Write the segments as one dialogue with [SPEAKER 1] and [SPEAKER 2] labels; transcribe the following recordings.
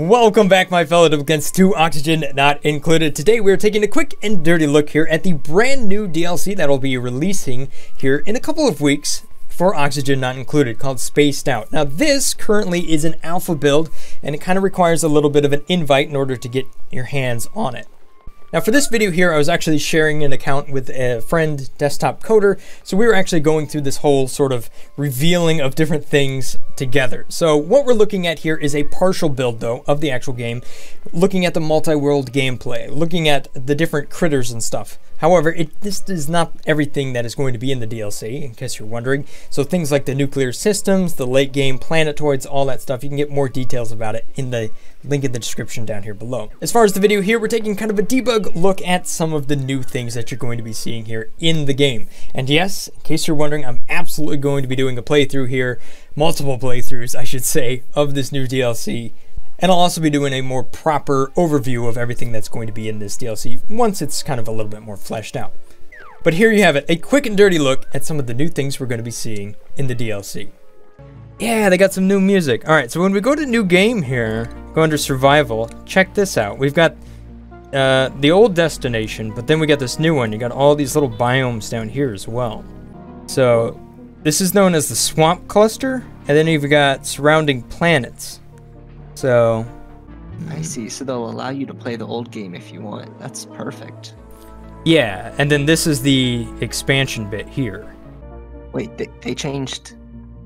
[SPEAKER 1] Welcome back, my fellow duplicants, to Oxygen Not Included. Today, we're taking a quick and dirty look here at the brand new DLC that will be releasing here in a couple of weeks for Oxygen Not Included called Spaced Out. Now, this currently is an alpha build, and it kind of requires a little bit of an invite in order to get your hands on it. Now for this video here, I was actually sharing an account with a friend, Desktop Coder, so we were actually going through this whole sort of revealing of different things together. So what we're looking at here is a partial build though of the actual game, looking at the multi-world gameplay, looking at the different critters and stuff. However, it, this is not everything that is going to be in the DLC, in case you're wondering. So things like the nuclear systems, the late game planetoids, all that stuff, you can get more details about it in the link in the description down here below. As far as the video here, we're taking kind of a debug look at some of the new things that you're going to be seeing here in the game. And yes, in case you're wondering, I'm absolutely going to be doing a playthrough here, multiple playthroughs, I should say, of this new DLC and I'll also be doing a more proper overview of everything that's going to be in this DLC once it's kind of a little bit more fleshed out. But here you have it, a quick and dirty look at some of the new things we're going to be seeing in the DLC. Yeah, they got some new music. Alright, so when we go to new game here, go under survival, check this out. We've got uh, the old destination, but then we got this new one. You got all these little biomes down here as well. So this is known as the swamp cluster, and then you've got surrounding planets. So.
[SPEAKER 2] I see. So they'll allow you to play the old game if you want. That's perfect.
[SPEAKER 1] Yeah, and then this is the expansion bit here.
[SPEAKER 2] Wait, they, they changed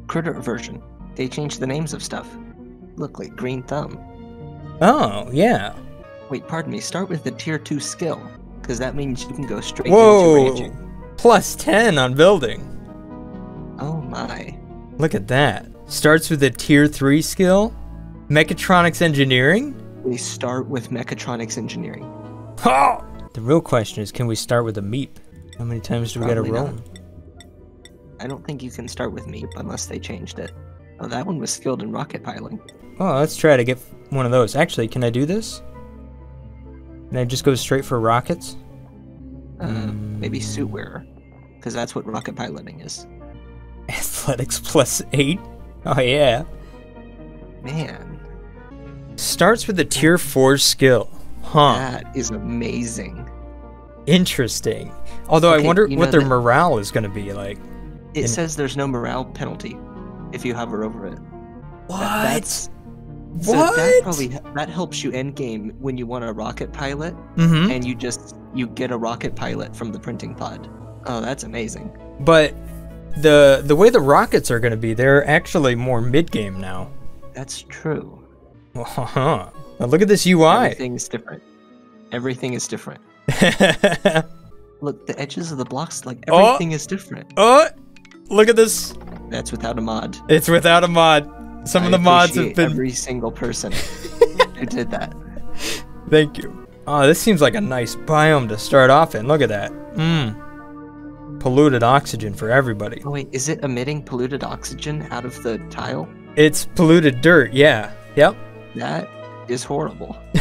[SPEAKER 2] critter version. They changed the names of stuff. Look like green thumb.
[SPEAKER 1] Oh, yeah.
[SPEAKER 2] Wait, pardon me. Start with the tier 2 skill, because that means you can go straight
[SPEAKER 1] Whoa.
[SPEAKER 2] into ranging.
[SPEAKER 1] Plus 10 on building.
[SPEAKER 2] Oh my.
[SPEAKER 1] Look at that. Starts with a tier 3 skill. Mechatronics engineering?
[SPEAKER 2] We start with mechatronics engineering.
[SPEAKER 1] Oh! The real question is can we start with a meep? How many times do we gotta roll?
[SPEAKER 2] not. I don't think you can start with MEEP unless they changed it. Oh, that one was skilled in rocket piloting.
[SPEAKER 1] Oh, let's try to get one of those. Actually, can I do this? Can I just go straight for rockets?
[SPEAKER 2] Uh, Maybe suit wearer, because that's what rocket piloting is.
[SPEAKER 1] Athletics plus 8? Oh, yeah.
[SPEAKER 2] Man,
[SPEAKER 1] Starts with a tier 4 skill. Huh.
[SPEAKER 2] that is amazing.
[SPEAKER 1] Interesting. Although
[SPEAKER 2] Okay,
[SPEAKER 1] I wonder what their
[SPEAKER 2] that-
[SPEAKER 1] morale is going to be like.
[SPEAKER 2] It
[SPEAKER 1] And-
[SPEAKER 2] says there's no morale penalty if you hover over it.
[SPEAKER 1] What?
[SPEAKER 2] That- that's so that probably that helps you end game when you want a rocket pilot
[SPEAKER 1] mm-hmm.
[SPEAKER 2] and you just you get a rocket pilot from the printing pod. Oh, that's amazing.
[SPEAKER 1] But the the way the rockets are going to be, they're actually more mid game now.
[SPEAKER 2] That's true.
[SPEAKER 1] Huh. Now look at this UI.
[SPEAKER 2] Everything's different. Everything is different. Look, the edges of the blocks, like
[SPEAKER 1] Oh.
[SPEAKER 2] everything is different.
[SPEAKER 1] oh, look at this.
[SPEAKER 2] That's without a mod.
[SPEAKER 1] It's without a mod. Some
[SPEAKER 2] I
[SPEAKER 1] of the mods have been.
[SPEAKER 2] every single person who did that.
[SPEAKER 1] Thank you. Oh, this seems like a nice biome to start off in. Look at that. Mmm. Polluted oxygen for everybody.
[SPEAKER 2] Oh wait, is it emitting polluted oxygen out of the tile?
[SPEAKER 1] It's polluted dirt. Yeah. Yep.
[SPEAKER 2] That is horrible.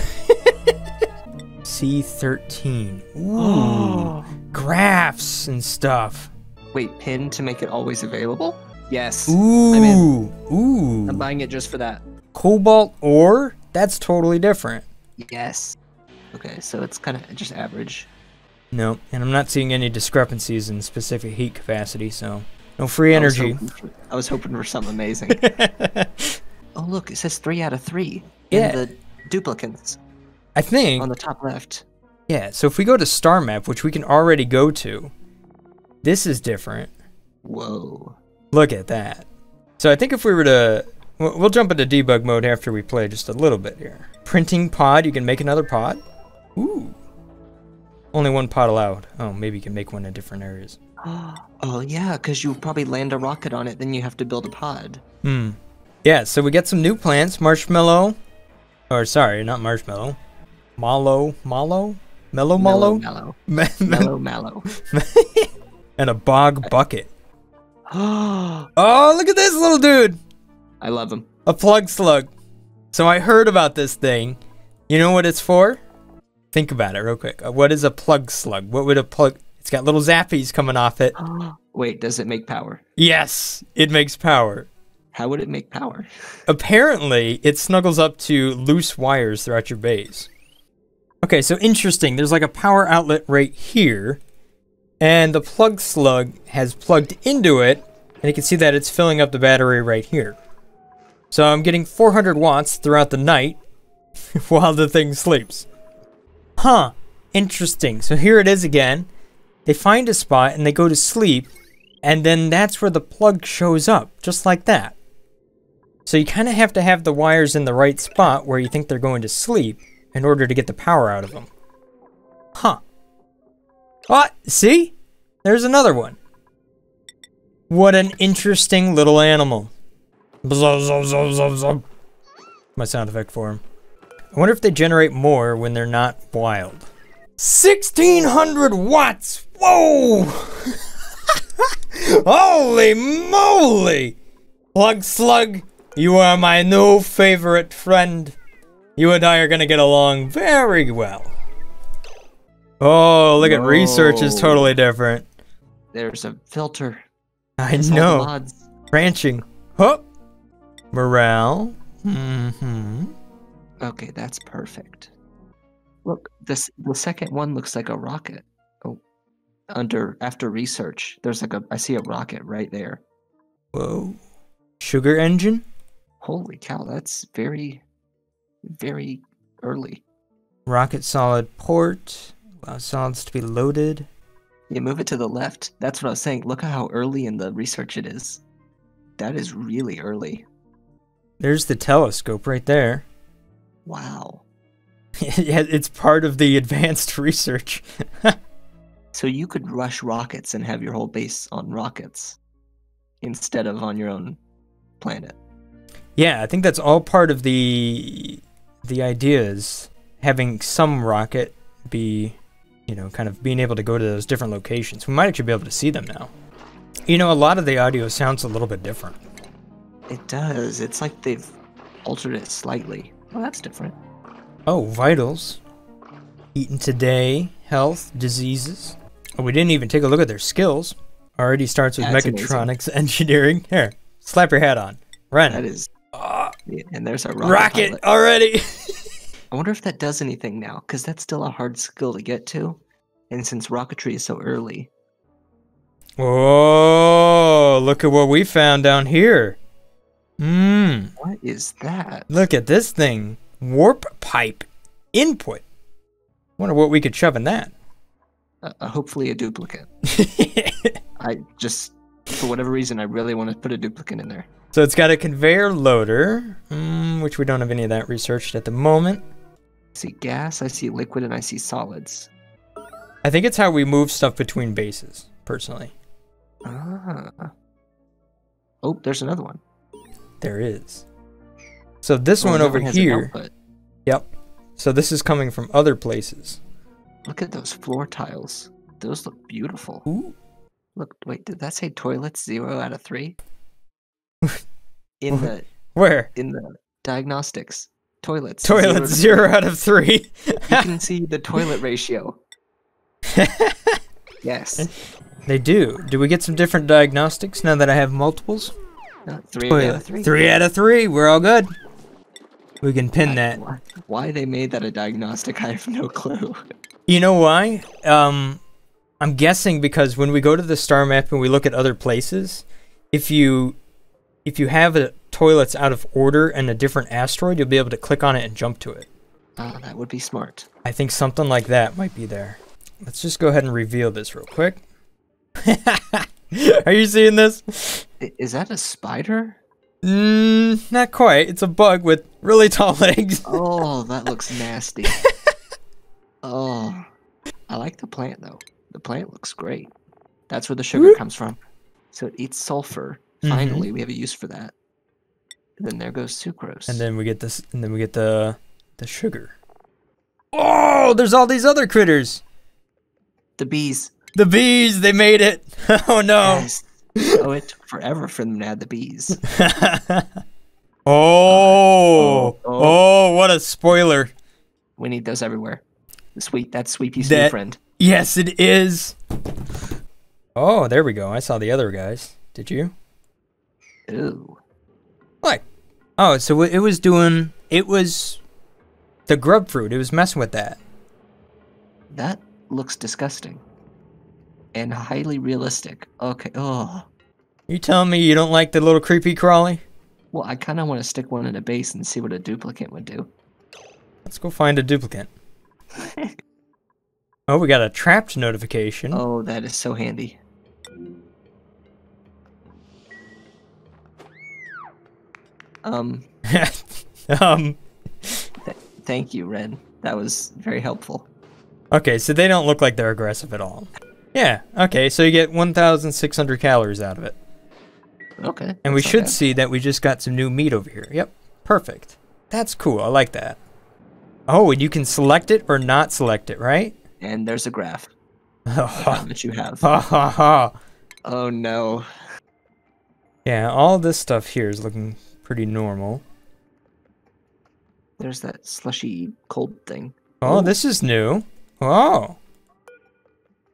[SPEAKER 1] C13. Ooh. graphs and stuff.
[SPEAKER 2] Wait, pin to make it always available? Yes.
[SPEAKER 1] Ooh.
[SPEAKER 2] in.
[SPEAKER 1] Ooh.
[SPEAKER 2] I'm buying it just for that.
[SPEAKER 1] Cobalt ore? That's totally different.
[SPEAKER 2] Yes. Okay, so it's kind of just average.
[SPEAKER 1] No, and I'm not seeing any discrepancies in specific heat capacity, so no free
[SPEAKER 2] I was
[SPEAKER 1] energy.
[SPEAKER 2] hoping for- I was hoping for something amazing. oh, look, it says three out of three.
[SPEAKER 1] Yeah.
[SPEAKER 2] In the duplicants
[SPEAKER 1] I think
[SPEAKER 2] on the top left.
[SPEAKER 1] Yeah, so if we go to Star Map, which we can already go to, this is different.
[SPEAKER 2] Whoa.
[SPEAKER 1] Look at that. So I think if we were to, we'll we'll jump into debug mode after we play just a little bit here. Printing pod, you can make another pod. Ooh. Only one pod allowed. Oh, maybe you can make one in different areas.
[SPEAKER 2] Oh, yeah, because you probably land a rocket on it, then you have to build a pod.
[SPEAKER 1] Hmm. Yeah, so we get some new plants. Marshmallow. Or sorry, not marshmallow. Mallow. Mallow? Mellow mallow?
[SPEAKER 2] Mellow.
[SPEAKER 1] Me- me-
[SPEAKER 2] Mellow, mallow.
[SPEAKER 1] and a bog bucket.
[SPEAKER 2] Oh,
[SPEAKER 1] Oh, look at this little dude.
[SPEAKER 2] I love him.
[SPEAKER 1] A plug slug. So I heard about this thing. You know what it's for? Think about it real quick. Uh, What is a plug slug? What would a plug? It's got little zappies coming off it.
[SPEAKER 2] Wait, does it make power?
[SPEAKER 1] Yes, it makes power.
[SPEAKER 2] How would it make power?
[SPEAKER 1] Apparently, it snuggles up to loose wires throughout your base. Okay, so interesting. There's like a power outlet right here, and the plug slug has plugged into it, and you can see that it's filling up the battery right here. So I'm getting 400 watts throughout the night while the thing sleeps. Huh, interesting. So here it is again. They find a spot and they go to sleep, and then that's where the plug shows up, just like that. So you kind of have to have the wires in the right spot where you think they're going to sleep in order to get the power out of them. Huh. What? See? There's another one. What an interesting little animal. My sound effect for him. I wonder if they generate more when they're not wild. 1600 watts! Whoa! Holy moly! Plug Slug, you are my new favorite friend. You and I are gonna get along very well. Oh, look at research is totally different.
[SPEAKER 2] There's a filter.
[SPEAKER 1] I
[SPEAKER 2] That's
[SPEAKER 1] know. Ranching. Huh? Morale. Mm-hmm.
[SPEAKER 2] Okay, that's perfect. Look, this the second one looks like a rocket. Oh, under after research, there's like a I see a rocket right there.
[SPEAKER 1] Whoa. Sugar engine?
[SPEAKER 2] Holy cow, that's very, very early.
[SPEAKER 1] Rocket solid port. allows solids to be loaded.
[SPEAKER 2] You move it to the left. That's what I was saying. Look at how early in the research it is. That is really early.
[SPEAKER 1] There's the telescope right there.
[SPEAKER 2] Wow.
[SPEAKER 1] yeah, it's part of the advanced research.
[SPEAKER 2] So you could rush rockets and have your whole base on rockets instead of on your own planet.
[SPEAKER 1] Yeah, I think that's all part of the the idea is having some rocket be, you know, kind of being able to go to those different locations. We might actually be able to see them now. You know, a lot of the audio sounds a little bit different.
[SPEAKER 2] It does. It's like they've altered it slightly. Well, that's different.
[SPEAKER 1] Oh, vitals. Eaten today, health, diseases. Oh, we didn't even take a look at their skills. Already starts with
[SPEAKER 2] That's amazing.
[SPEAKER 1] mechatronics, engineering. Here, slap your hat on. Run.
[SPEAKER 2] That is. Yeah, And there's our rocket.
[SPEAKER 1] rocket
[SPEAKER 2] pilot.
[SPEAKER 1] already.
[SPEAKER 2] I wonder if that does anything now, because that's still a hard skill to get to. And since rocketry is so early,
[SPEAKER 1] Oh, look at what we found down here. Mmm.
[SPEAKER 2] what is that?
[SPEAKER 1] Look at this thing. Warp pipe input. Wonder what we could shove in that.
[SPEAKER 2] Uh, uh, hopefully a duplicant. I just, for whatever reason, I really want to put a duplicant in there.
[SPEAKER 1] So it's got a conveyor loader, mm, which we don't have any of that researched at the moment.
[SPEAKER 2] I see gas, I see liquid, and I see solids.
[SPEAKER 1] I think it's how we move stuff between bases, personally.
[SPEAKER 2] Ah. Oh, there's another one.
[SPEAKER 1] There is. So this
[SPEAKER 2] Oh,
[SPEAKER 1] one over
[SPEAKER 2] an
[SPEAKER 1] here. Yep. So this is coming from other places.
[SPEAKER 2] Look at those floor tiles. Those look beautiful.
[SPEAKER 1] Ooh.
[SPEAKER 2] Look, wait, did that say toilets zero out of three? In the
[SPEAKER 1] Where?
[SPEAKER 2] in the diagnostics, toilets.
[SPEAKER 1] toilets
[SPEAKER 2] to
[SPEAKER 1] zero out of three.
[SPEAKER 2] three. You can see the toilet ratio. Yes.
[SPEAKER 1] they do. Do we get some different diagnostics now that I have multiples?
[SPEAKER 2] Uh, three out of three.
[SPEAKER 1] Three out of three. We're all good. We can pin
[SPEAKER 2] I-
[SPEAKER 1] that.
[SPEAKER 2] Why, why they made that a diagnostic, I have no clue.
[SPEAKER 1] You know why? Um, I'm guessing because when we go to the star map and we look at other places, if you if you have a toilets out of order and a different asteroid, you'll be able to click on it and jump to it.
[SPEAKER 2] Ah, that would be smart.
[SPEAKER 1] I think something like that might be there. Let's just go ahead and reveal this real quick. Are you seeing this?
[SPEAKER 2] Is that a spider?
[SPEAKER 1] Mm, not quite. It's a bug with really tall legs.
[SPEAKER 2] Oh, that looks nasty. oh, I like the plant though. The plant looks great. That's where the sugar
[SPEAKER 1] Whoop.
[SPEAKER 2] comes from. So it eats sulfur.
[SPEAKER 1] Mhm.
[SPEAKER 2] Finally, we have a use for that. And then there goes sucrose.
[SPEAKER 1] And then we get this, and then we get the the sugar. Oh, there's all these other critters.
[SPEAKER 2] the bees.
[SPEAKER 1] The bees, they made it. Oh no.
[SPEAKER 2] Yes. oh, it took forever for them to add the bees.
[SPEAKER 1] oh,
[SPEAKER 2] Oh, oh.
[SPEAKER 1] oh, what a spoiler.
[SPEAKER 2] We need those everywhere. The sweet, that sweet piece of
[SPEAKER 1] That-
[SPEAKER 2] your friend.
[SPEAKER 1] Yes, it is. Oh, there we go. I saw the other guys. Did you?
[SPEAKER 2] Ooh.
[SPEAKER 1] Like, oh, so it was doing. It was the grub fruit. It was messing with that.
[SPEAKER 2] That looks disgusting. And highly realistic. Okay. Oh.
[SPEAKER 1] You telling me you don't like the little creepy crawly?
[SPEAKER 2] Well, I kind of want to stick one in a base and see what a duplicant would do.
[SPEAKER 1] Let's go find a duplicant. oh, we got a trapped notification.
[SPEAKER 2] Oh, that is so handy. Um.
[SPEAKER 1] um.
[SPEAKER 2] Th thank you, Ren. That was very helpful.
[SPEAKER 1] Okay, so they don't look like they're aggressive at all. Yeah. Okay, so you get 1,600 calories out of it.
[SPEAKER 2] Okay.
[SPEAKER 1] And we should see that we just got some new meat over here. Yep. Perfect. That's cool. I like that. Oh, and you can select it or not select it, right?
[SPEAKER 2] And there's a graph. that you have.
[SPEAKER 1] Ha ha ha.
[SPEAKER 2] Oh no.
[SPEAKER 1] Yeah, all this stuff here is looking pretty normal.
[SPEAKER 2] There's that slushy cold thing.
[SPEAKER 1] Oh, oh. this is new. Oh.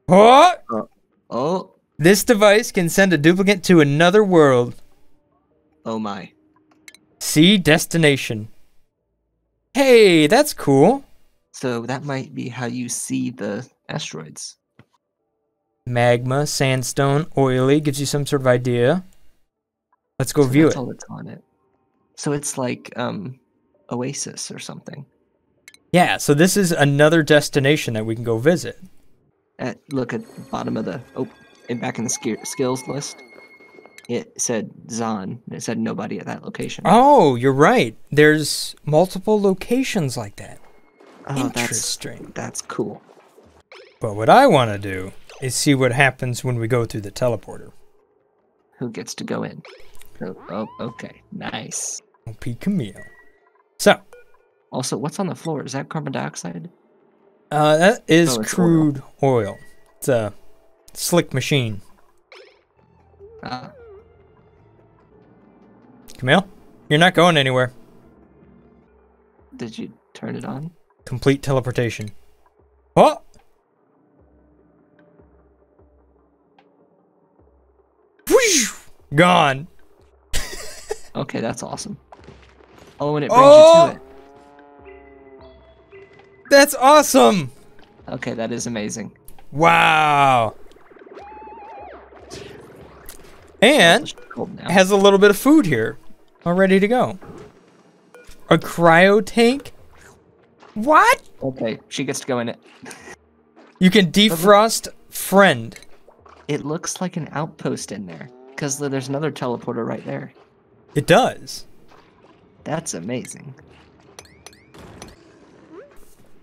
[SPEAKER 1] What?
[SPEAKER 2] Oh. Uh, oh.
[SPEAKER 1] This device can send a duplicant to another world.
[SPEAKER 2] Oh my.
[SPEAKER 1] See destination. Hey, that's cool.
[SPEAKER 2] So that might be how you see the asteroids.
[SPEAKER 1] Magma, sandstone, oily, gives you some sort of idea. Let's go
[SPEAKER 2] so
[SPEAKER 1] view it.
[SPEAKER 2] All that's on it. So it's like um, Oasis or something.
[SPEAKER 1] Yeah, so this is another destination that we can go visit.
[SPEAKER 2] At, look at the bottom of the oh, and back in the sk skills list, it said Zon. It said nobody at that location.
[SPEAKER 1] Oh, you're right. There's multiple locations like that.
[SPEAKER 2] Oh,
[SPEAKER 1] Interesting.
[SPEAKER 2] That's, that's cool.
[SPEAKER 1] But what I want to do is see what happens when we go through the teleporter.
[SPEAKER 2] Who gets to go in? Oh, oh okay. Nice.
[SPEAKER 1] P. Camille. So.
[SPEAKER 2] Also, what's on the floor? Is that carbon dioxide?
[SPEAKER 1] Uh, that is oh, crude oil. oil. It's a slick machine.
[SPEAKER 2] Ah.
[SPEAKER 1] Camille, you're not going anywhere.
[SPEAKER 2] Did you turn it on?
[SPEAKER 1] Complete teleportation. What? Gone.
[SPEAKER 2] okay, that's awesome. Oh, and it brings oh! you to oh! it.
[SPEAKER 1] That's awesome.
[SPEAKER 2] Okay, that is amazing.
[SPEAKER 1] Wow. And has a little bit of food here, all ready to go. A cryo tank? What?
[SPEAKER 2] Okay, she gets to go in it.
[SPEAKER 1] You can defrost friend.
[SPEAKER 2] It looks like an outpost in there because there's another teleporter right there.
[SPEAKER 1] It does.
[SPEAKER 2] That's amazing.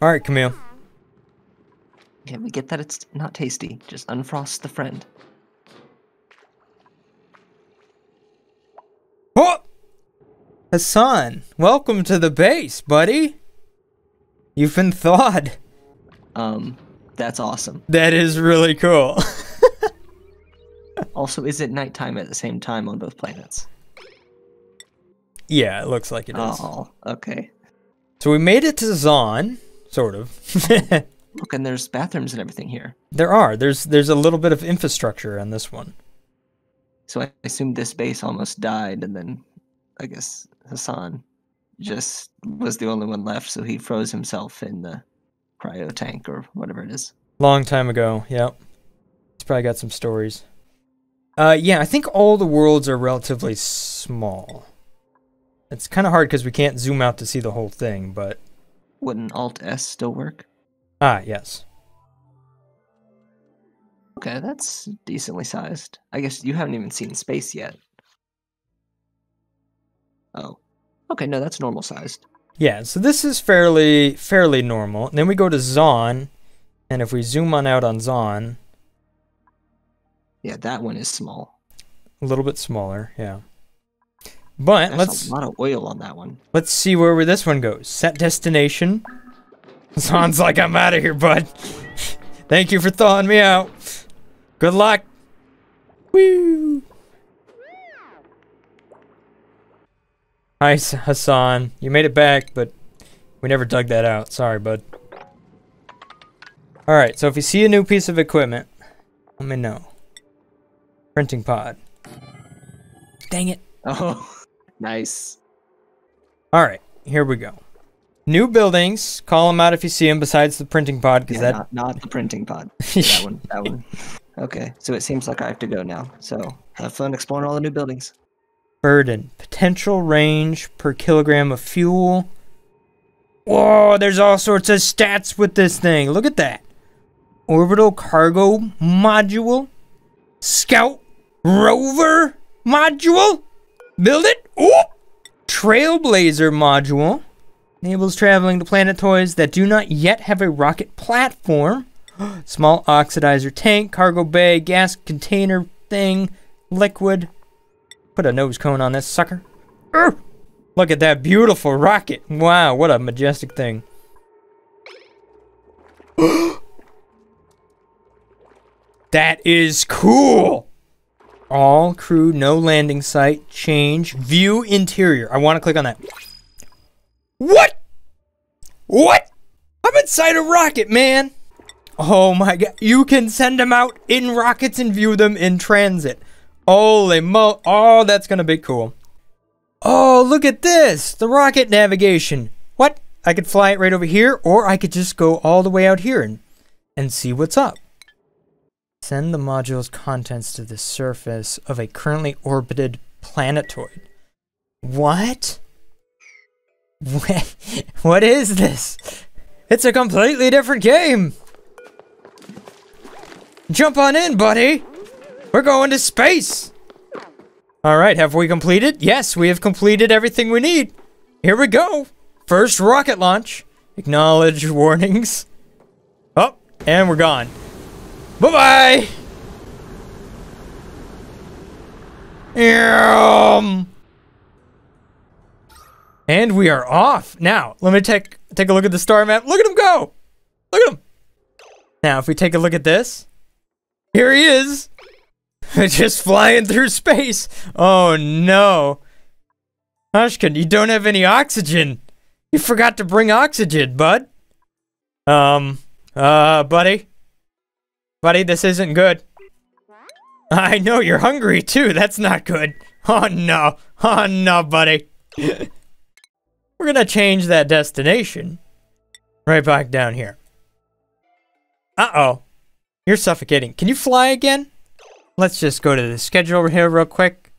[SPEAKER 1] All right, Camille.
[SPEAKER 2] Yeah, we get that it's not tasty. Just unfrost the friend.
[SPEAKER 1] Oh! Hassan, welcome to the base, buddy. You've been thawed.
[SPEAKER 2] Um, that's awesome.
[SPEAKER 1] That is really cool.
[SPEAKER 2] also, is it nighttime at the same time on both planets?
[SPEAKER 1] Yeah, it looks like it is.
[SPEAKER 2] Oh, okay.
[SPEAKER 1] So we made it to Zon, sort of.
[SPEAKER 2] Look, and there's bathrooms and everything here.
[SPEAKER 1] There are. There's there's a little bit of infrastructure on this one.
[SPEAKER 2] So I assume this base almost died, and then I guess Hassan just was the only one left, so he froze himself in the cryo tank or whatever it is.
[SPEAKER 1] Long time ago, yep. He's probably got some stories. Uh, yeah, I think all the worlds are relatively small. It's kind of hard because we can't zoom out to see the whole thing, but...
[SPEAKER 2] Wouldn't Alt-S still work?
[SPEAKER 1] Ah, yes.
[SPEAKER 2] Okay, that's decently sized. I guess you haven't even seen space yet. Oh. Okay, no, that's normal sized.
[SPEAKER 1] Yeah, so this is fairly fairly normal. And then we go to Zon, and if we zoom on out on Zon...
[SPEAKER 2] Yeah, that one is small.
[SPEAKER 1] A little bit smaller, yeah. But
[SPEAKER 2] That's
[SPEAKER 1] let's...
[SPEAKER 2] a lot of oil on that one.
[SPEAKER 1] Let's see where this one goes. Set destination. Sounds like I'm out of here, bud. Thank you for thawing me out. Good luck. Woo! Hi, Hassan. You made it back, but we never dug that out. Sorry, bud. Alright, so if you see a new piece of equipment, let me know. Printing pod. Dang it.
[SPEAKER 2] Oh. Nice.
[SPEAKER 1] All right, here we go. New buildings. Call them out if you see them. Besides the printing pod, because
[SPEAKER 2] Yeah,
[SPEAKER 1] that
[SPEAKER 2] not, not the printing pod. that one. That one. Okay, so it seems like I have to go now. So have fun exploring all the new buildings.
[SPEAKER 1] burden potential range per kilogram of fuel. Whoa, there's all sorts of stats with this thing. Look at that. Orbital cargo module, scout rover module. Build it. Ooh. Trailblazer module enables traveling to planetoids that do not yet have a rocket platform. Small oxidizer tank, cargo bay, gas container thing, liquid. Put a nose cone on this sucker. Urgh. Look at that beautiful rocket. Wow, what a majestic thing. that is cool. All crew, no landing site, change, view interior. I want to click on that. What? What? I'm inside a rocket, man. Oh my god. You can send them out in rockets and view them in transit. Holy mo. Oh, that's gonna be cool. Oh, look at this. The rocket navigation. What? I could fly it right over here, or I could just go all the way out here and, and see what's up. Send the module's contents to the surface of a currently orbited planetoid. What? What, is this? It's a completely different game. Jump on in, buddy. We're going to space. All right, have we completed? Yes, we have completed everything we need. Here we go. First rocket launch. Acknowledge warnings. Oh, and we're gone. Bye-bye. Um. And we are off. Now, let me take take a look at the star map. Look at him go. Look at him. Now, if we take a look at this, here he is. Just flying through space. Oh no. Hushkin, you don't have any oxygen. You forgot to bring oxygen, bud. Um, uh, buddy. Buddy, this isn't good. I know you're hungry too. That's not good. Oh no. Oh no, buddy. We're gonna change that destination. Right back down here. Uh-oh. You're suffocating. Can you fly again? Let's just go to the schedule over here real quick.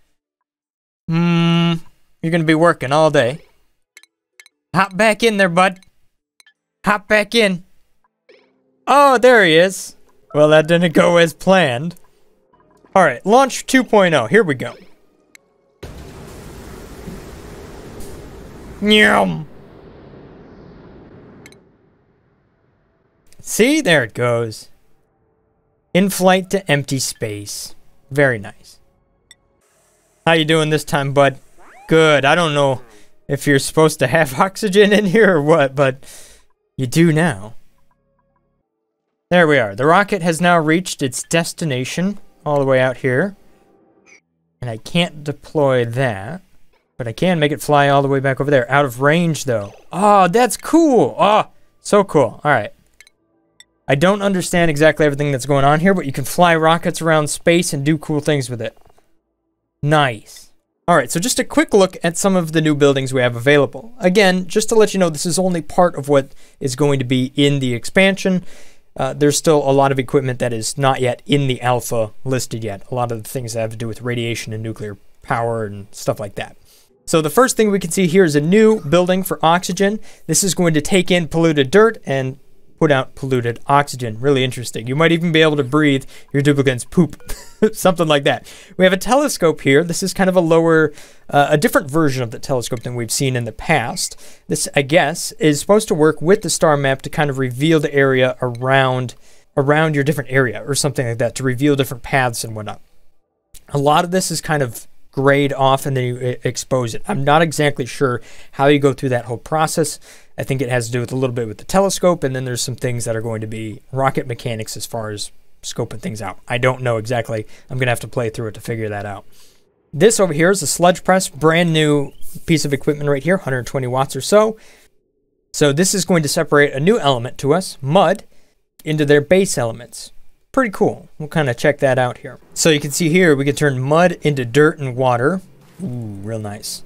[SPEAKER 1] Hmm. You're gonna be working all day. Hop back in there, bud. Hop back in. Oh, there he is. Well, that didn't go as planned. Alright, launch 2.0. Here we go. Nyum. See, there it goes. In flight to empty space. Very nice. How you doing this time, bud? Good. I don't know if you're supposed to have oxygen in here or what, but you do now. There we are. The rocket has now reached its destination all the way out here. And I can't deploy that. But I can make it fly all the way back over there. Out of range, though. Oh, that's cool. Oh, so cool. All right. I don't understand exactly everything that's going on here, but you can fly rockets around space and do cool things with it. Nice. All right, so just a quick look at some of the new buildings we have available. Again, just to let you know, this is only part of what is going to be in the expansion. Uh, there's still a lot of equipment that is not yet in the alpha listed yet. A lot of the things that have to do with radiation and nuclear power and stuff like that. So the first thing we can see here is a new building for oxygen. This is going to take in polluted dirt and put out polluted oxygen. Really interesting. You might even be able to breathe your duplicant's poop. Something like that. We have a telescope here. This is kind of a lower, uh, a different version of the telescope than we've seen in the past. This, I guess, is supposed to work with the star map to kind of reveal the area around around your different area or something like that to reveal different paths and whatnot. A lot of this is kind of grayed off and then you expose it. I'm not exactly sure how you go through that whole process. I think it has to do with a little bit with the telescope, and then there's some things that are going to be rocket mechanics as far as scoping things out. I don't know exactly. I'm going to have to play through it to figure that out. This over here is a sludge press, brand new piece of equipment right here, 120 watts or so. So this is going to separate a new element to us, mud, into their base elements. Pretty cool. We'll kind of check that out here. So you can see here, we can turn mud into dirt and water. Ooh, real nice.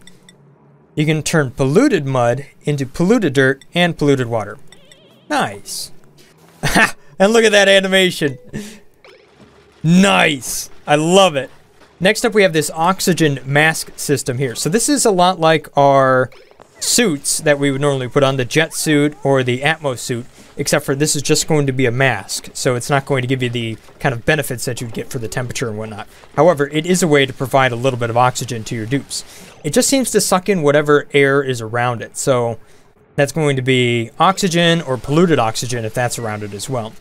[SPEAKER 1] You can turn polluted mud into polluted dirt and polluted water. Nice. and look at that animation. Nice. I love it. Next up, we have this oxygen mask system here. So this is a lot like our suits that we would normally put on the jet suit or the Atmos suit, except for this is just going to be a mask. So it's not going to give you the kind of benefits that you'd get for the temperature and whatnot. However, it is a way to provide a little bit of oxygen to your dupes. It just seems to suck in whatever air is around it. So that's going to be oxygen or polluted oxygen if that's around it as well.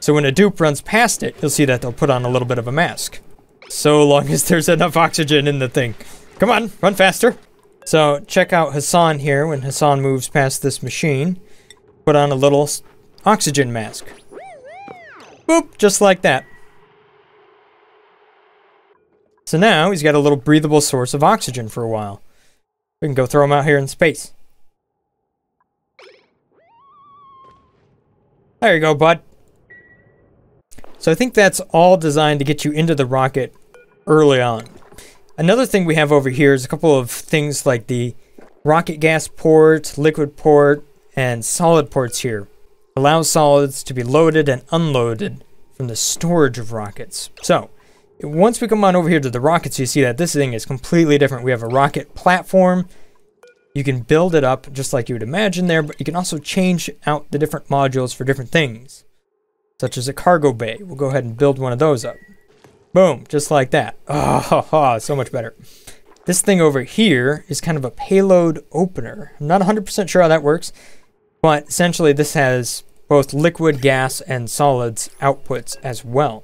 [SPEAKER 1] So when a dupe runs past it, you'll see that they'll put on a little bit of a mask. So long as there's enough oxygen in the thing. Come on, run faster. So check out Hassan here when Hassan moves past this machine. Put on a little oxygen mask. Boop, just like that. So now he's got a little breathable source of oxygen for a while. We can go throw him out here in space. There you go, bud. So I think that's all designed to get you into the rocket early on. Another thing we have over here is a couple of things like the rocket gas port, liquid port, and solid ports here. Allow solids to be loaded and unloaded from the storage of rockets. So, once we come on over here to the rockets, you see that this thing is completely different. We have a rocket platform. You can build it up just like you would imagine there, but you can also change out the different modules for different things such as a cargo bay. We'll go ahead and build one of those up. Boom, just like that. Oh, so much better. This thing over here is kind of a payload opener. I'm not 100% sure how that works, but essentially this has both liquid, gas, and solids outputs as well.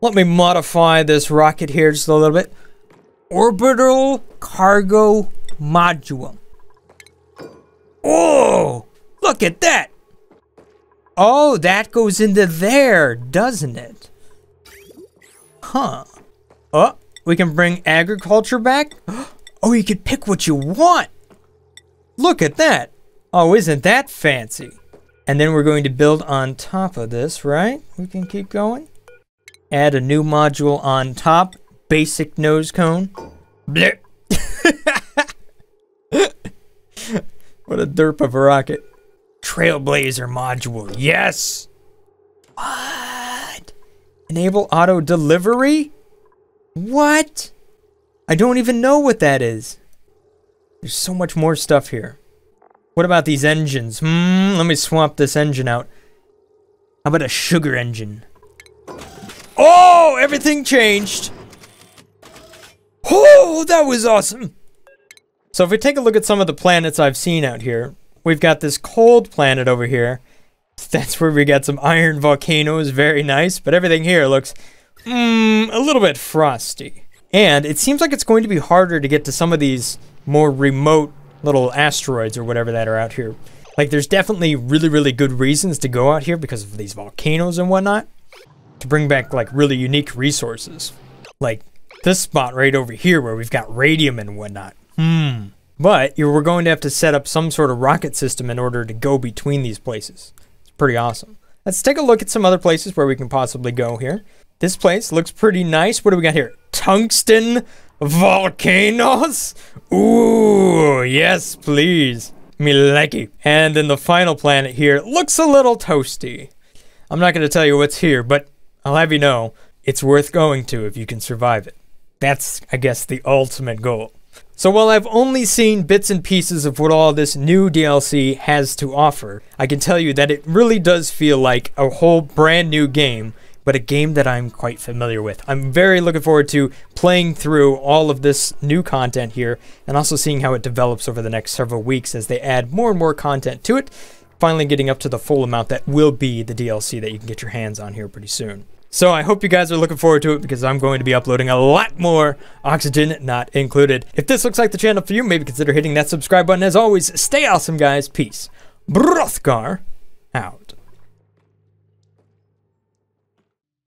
[SPEAKER 1] Let me modify this rocket here just a little bit. Orbital Cargo Module. Oh, look at that. Oh, that goes into there, doesn't it? Huh. Oh, we can bring agriculture back? Oh, you can pick what you want. Look at that. Oh, isn't that fancy? And then we're going to build on top of this, right? We can keep going. Add a new module on top. Basic nose cone. Blech. what a derp of a rocket. Trailblazer module. Yes! What? Enable auto delivery? What? I don't even know what that is. There's so much more stuff here. What about these engines? Hmm, let me swap this engine out. How about a sugar engine? Oh, everything changed. Oh, that was awesome. So if we take a look at some of the planets I've seen out here, We've got this cold planet over here. That's where we got some iron volcanoes, very nice, but everything here looks mm, a little bit frosty. And it seems like it's going to be harder to get to some of these more remote little asteroids or whatever that are out here. Like, there's definitely really, really good reasons to go out here because of these volcanoes and whatnot. To bring back, like, really unique resources. Like, this spot right over here where we've got radium and whatnot. Hmm. But you were going to have to set up some sort of rocket system in order to go between these places. Pretty awesome. Let's take a look at some other places where we can possibly go here. This place looks pretty nice. What do we got here? Tungsten volcanoes? Ooh, yes, please. Me likey. And then the final planet here looks a little toasty. I'm not going to tell you what's here, but I'll have you know it's worth going to if you can survive it. That's, I guess, the ultimate goal. So while I've only seen bits and pieces of what all this new DLC has to offer, I can tell you that it really does feel like a whole brand new game, but a game that I'm quite familiar with. I'm very looking forward to playing through all of this new content here and also seeing how it develops over the next several weeks as they add more and more content to it, finally getting up to the full amount that will be the DLC that you can get your hands on here pretty soon. So I hope you guys are looking forward to it because I'm going to be uploading a lot more Oxygen not included. If this looks like the channel for you, maybe consider hitting that subscribe button. As always, stay awesome, guys. Peace. Brothgar out.